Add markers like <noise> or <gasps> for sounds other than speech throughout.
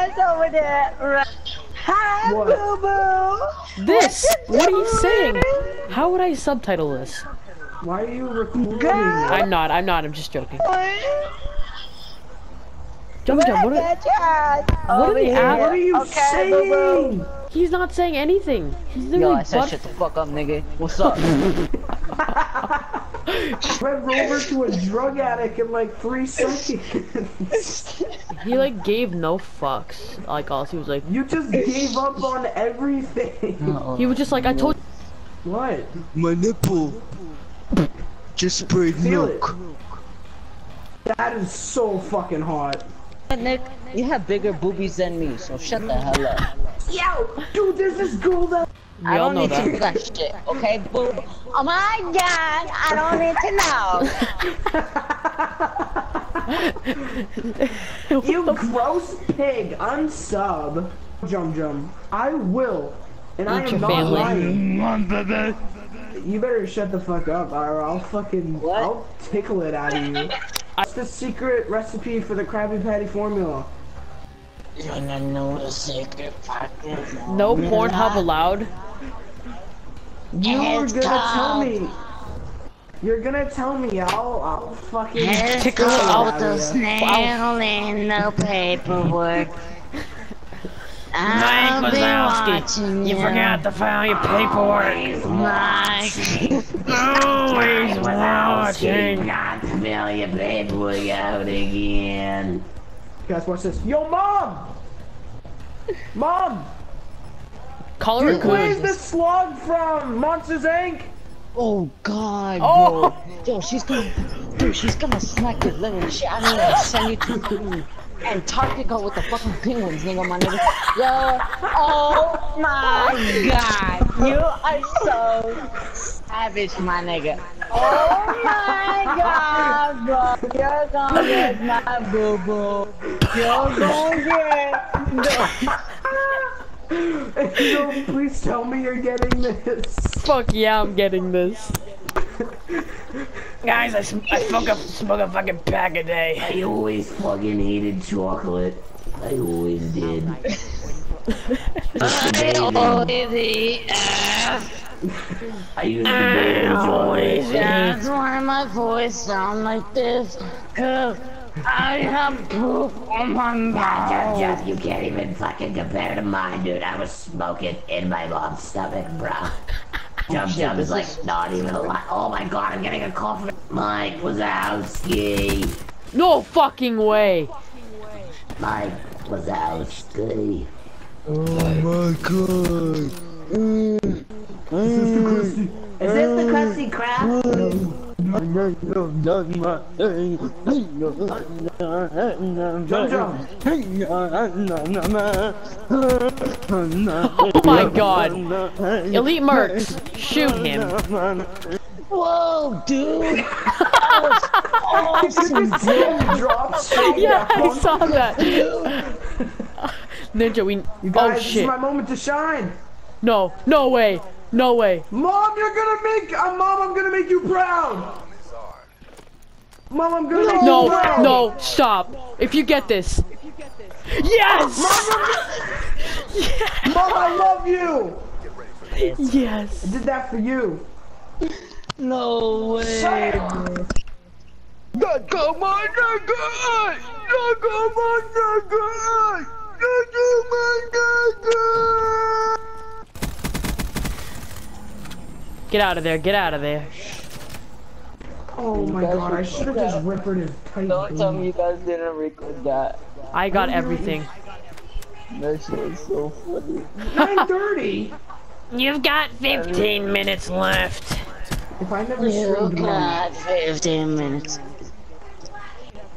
ass over there. Right. Hi, What? boo boo. This! What are you saying? How would I subtitle this? Why are you recording? Girl. I'm not, I'm not, I'm just joking. What Jum Jum, what are, Get your ass what are the here. app- What are you okay, boo boo. saying? he's not saying anything. He's Yo, literally I said shut the fuck up, nigga. What's up? <laughs> <laughs> Red Rover to a drug addict in like three seconds. <laughs> He like gave no fucks. Like all he was like, you just gave up on everything. <laughs> he was just like, I told What? My nipple just sprayed Feel milk. That is so fucking hot. Nick, you have bigger boobies than me, so shut the hell up. Yo, dude, there's this girl that. We I all don't know need that. to do that shit, okay, boo? Oh my god, I don't need to know. <laughs> You gross pig, unsub. Jum Jum. I will. And I am not family. lying. <laughs> You better shut the fuck up, or I'll fucking What? I'll tickle it out of you. What's the secret recipe for the Krabby Patty formula? You don't know the secret fucking No Pornhub allowed. You're gonna tell me. You're gonna tell me. I'll I'll fucking It's Tickle it called out. the snail in the paperwork. I'll be watching you. Forgot to file your paperwork. Mike. Always <laughs> watching. Got to fill your paperwork out again. Guys, watch this. Yo, mom. Mom, Call her a where's coon. the slug from? Monsters Inc. Oh god, Oh. bro. Yo, she's gonna, dude, she's gonna smack your living shit. I mean, like, send you to fucking Antarctica with the fucking penguins, nigga, my nigga. Yo, oh my god, you are so savage, my nigga. Oh my god, bro, you're gonna get my boo boo. You're gonna get. Yo, please tell me you're getting this. Fuck yeah, I'm getting this. Guys, I, sm I smoke a smoke a fucking pack a day. I always fucking hated chocolate. I always did. <laughs> I always eat ass. I used to be chocolate. That's why my voice sounds like this. Cause I have poop on oh, my mouth. Jeff, you can't even fucking compare to mine, dude. I was smoking in my mom's stomach, bro. <laughs> Oh, Jump Jump is like not even alive. Oh my god, I'm getting a call from Mike Wazowski. No fucking way. Mike Wazowski. Oh my god. Is this the Krusty Krab? Jum Jum. Oh my god. Elite Mercs, shoot him. Whoa, dude. <laughs> That was awesome, dude. Drop straight Yeah, I down. saw that. Ninja, we. You Oh guys, this is shit. my moment to shine. No, no way. No way. Mom, you're gonna make. Uh, Mom, I'm gonna make you proud. Mom, I'm gonna make you No, proud. no, stop. If you get this. Yes! Mom, I love you. Yes. I did that for you. No way. Up. Come on, nigga! Come on, nigga! Come on, nigga! Get out of there, get out of there. Oh my god, I should have just ripped his tight. Don't tell me you guys didn't record that. I got everything. That shit was so funny. 9:30. You've got 15 minutes left. If I never You streamed Mom, got 15 minutes.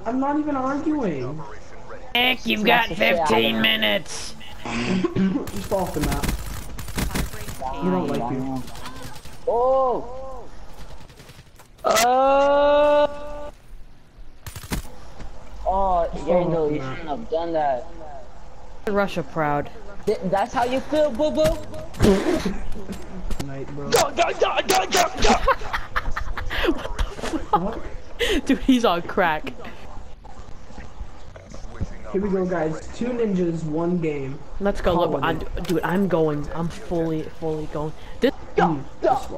I'm not even arguing. Nick, you've got 15 minutes. <coughs> Just off the map. You don't like you. Oh! Uh... Oh, Daniel, you shouldn't have done that. Russia proud. Th- That's how you feel, boo boo? Night, bro. Go, go, go, go, go, go! <laughs> Dude, he's on crack. Here we go, guys. Two ninjas, one game. Let's go. Look, it. I, dude, I'm going. I'm fully, fully going. This. Mm, this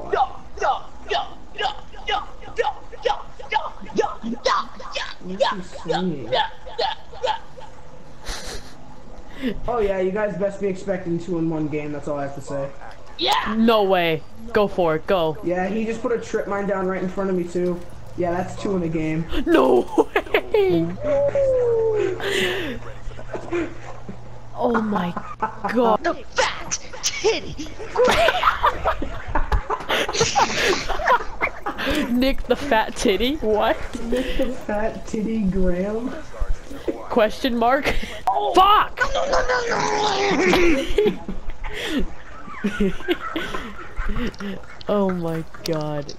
one. What's he singing? Oh yeah, you guys best be expecting two in one game. That's all I have to say. Yeah! No way. Go for it. Go. Yeah, he just put a trip mine down right in front of me too. Yeah, that's two in a game. <gasps> No way. <laughs> Oh my god. The fat titty. <laughs> <laughs> Nick the fat titty? What? Nick the fat titty Graham. Question mark? Fuck! <laughs> oh my god.